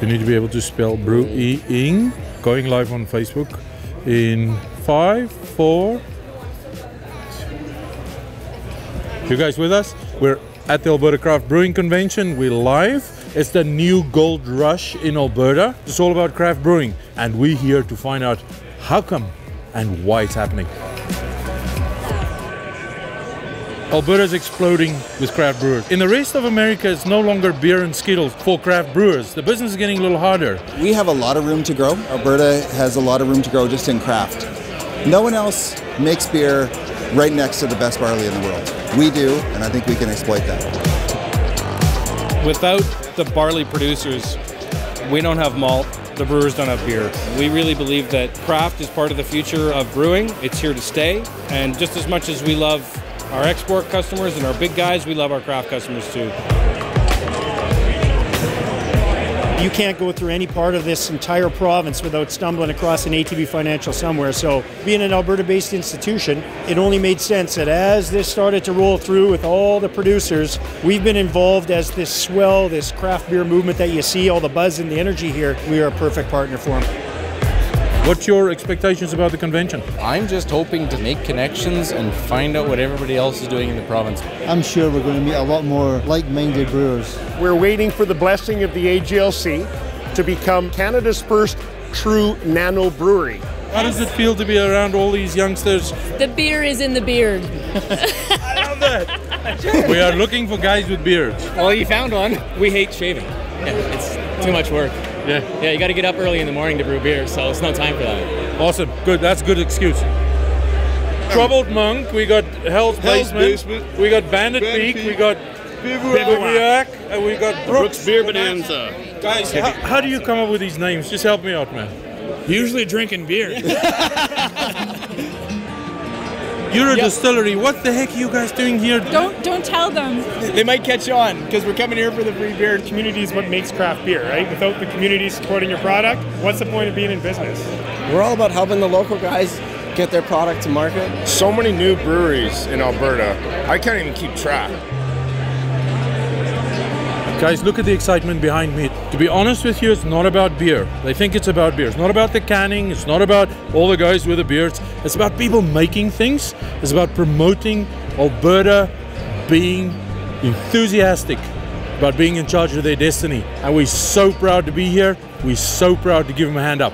You need to be able to spell brewing. Going live on Facebook in five, four. You guys with us? We're at the Alberta Craft Brewing Convention. We're live. It's the new gold rush in Alberta. It's all about craft brewing, and we're here to find out how come and why it's happening. Alberta is exploding with craft brewers. In the rest of America, it's no longer beer and skittles for craft brewers. The business is getting a little harder. We have a lot of room to grow. Alberta has a lot of room to grow just in craft. No one else makes beer right next to the best barley in the world. We do, and I think we can exploit that. Without the barley producers, we don't have malt, the brewers don't have beer. We really believe that craft is part of the future of brewing. It's here to stay. And just as much as we love our export customers and our big guys, we love our craft customers too. You can't go through any part of this entire province without stumbling across an ATB Financial somewhere. So, being an Alberta based institution, it only made sense that as this started to roll through with all the producers, we've been involved as this swell, this craft beer movement that you see, all the buzz and the energy here. We are a perfect partner for them. What's your expectations about the convention? I'm just hoping to make connections and find out what everybody else is doing in the province. I'm sure we're going to meet a lot more like minded brewers. We're waiting for the blessing of the AGLC to become Canada's first true nano brewery. How does it feel to be around all these youngsters? The beer is in the beard. I love that. we are looking for guys with beards. Well, you found one. We hate shaving. Yeah, it's too much work. Yeah. Yeah, you got to get up early in the morning to brew beer, so it's no time for that. Awesome. Good. That's a good excuse. Um, Troubled Monk. We got Hell's, Hell's Basement. Basement. We got Bandit, Bandit Peak. Peak. We got Bivouac. And we got Brooks. Brooks Beer Bonanza. Guys, how, how do you come up with these names? Just help me out, man. Usually drinking beer. You're a distillery. What the heck are you guys doing here? Don't don't tell them. They might catch on because we're coming here for the free beer. Community is what makes craft beer, right? Without the community supporting your product, what's the point of being in business? We're all about helping the local guys get their product to market. So many new breweries in Alberta, I can't even keep track. Guys, look at the excitement behind me. To be honest with you, it's not about beer. They think it's about beer. It's not about the canning. It's not about all the guys with the beards. It's about people making things. It's about promoting Alberta being enthusiastic about being in charge of their destiny. And we're so proud to be here. We're so proud to give them a hand up.